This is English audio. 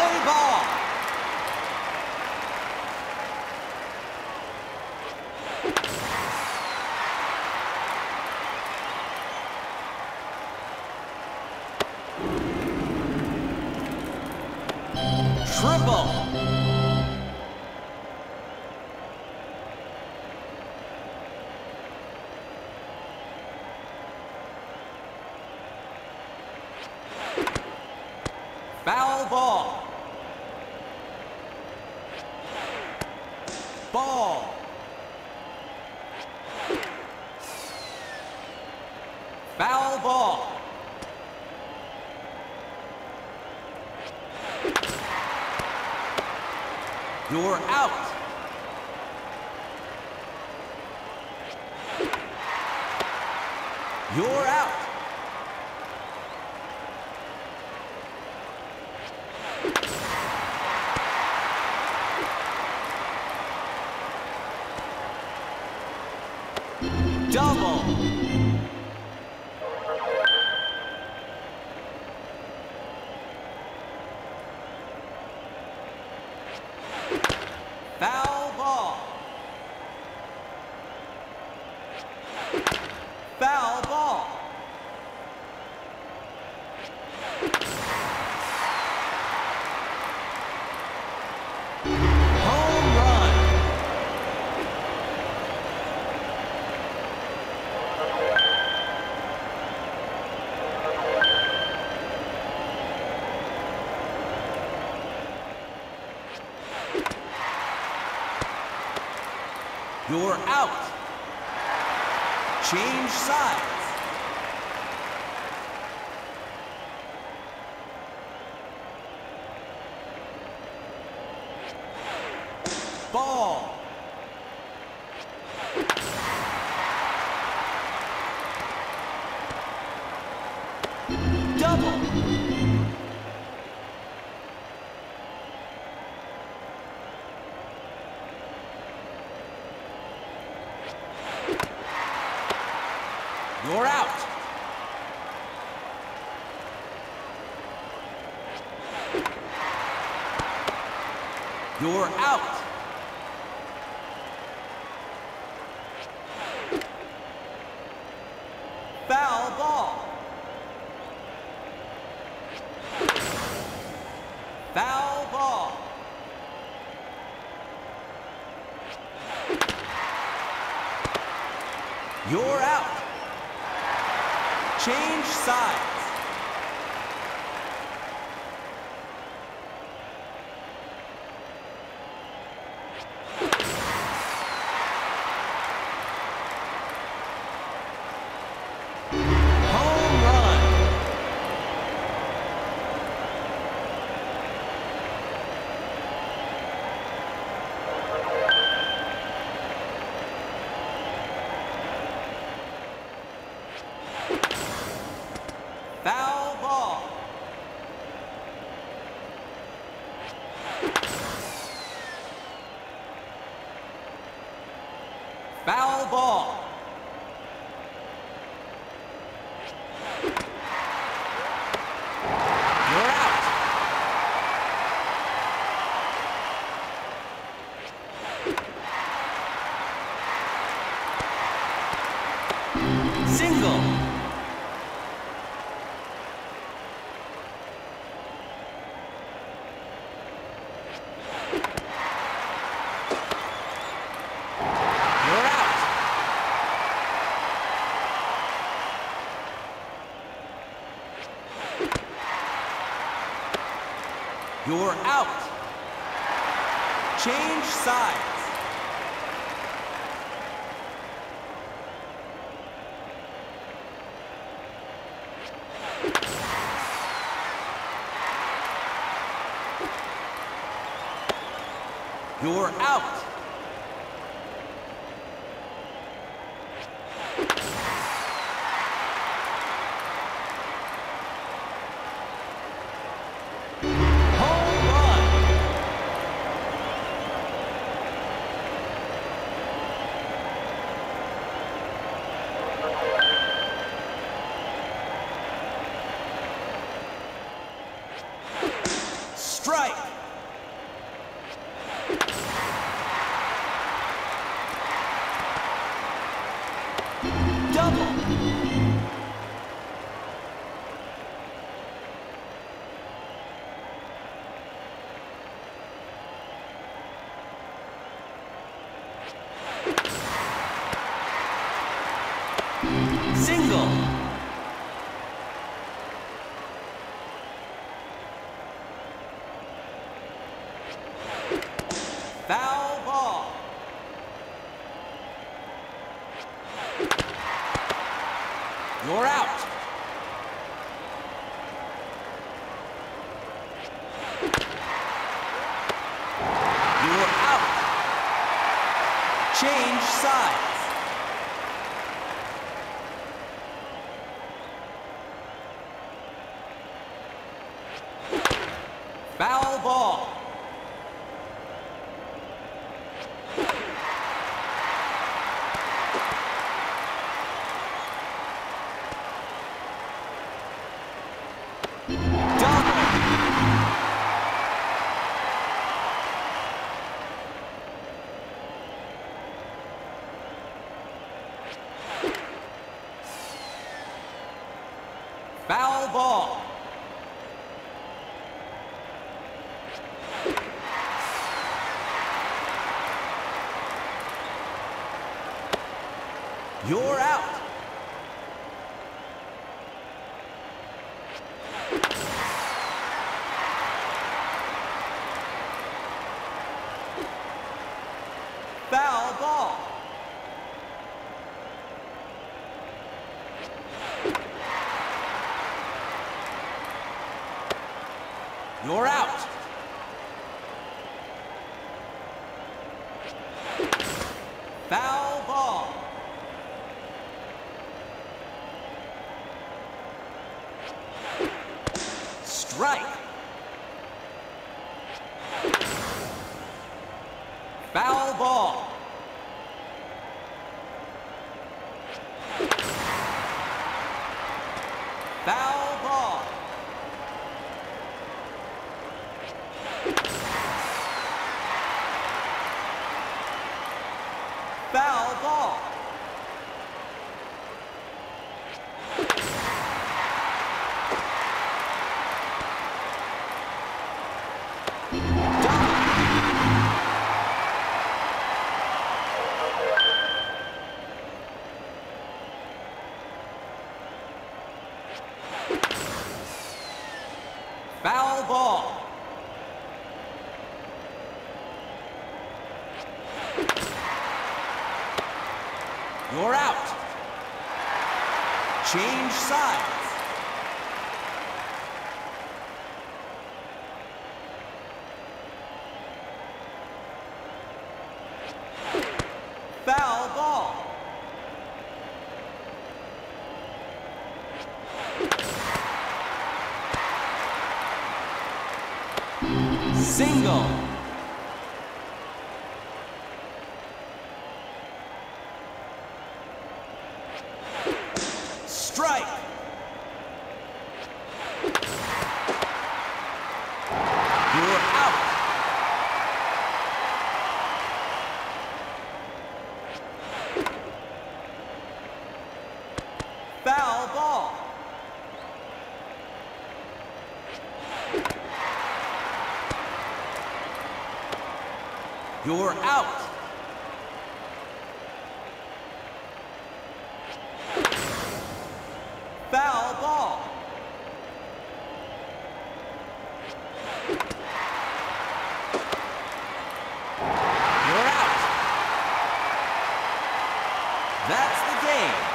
Play ball. Triple. Foul ball. Ball. Foul ball. You're out. You're out. Double. Foul ball. Foul You're out. Change sides. Ball. You're out. You're out. Foul ball. Foul ball. You're out. Change sides. Foul ball. You're out. Single. You're out. You're out. Change sides. You're out. Single. Foul ball. You're out. You're out. Change sides. Foul ball. You're out. Foul ball. You're out. Foul ball. Strike. You're out. Change sides. Foul ball. Single. You're out. Foul ball. You're out. That's the game.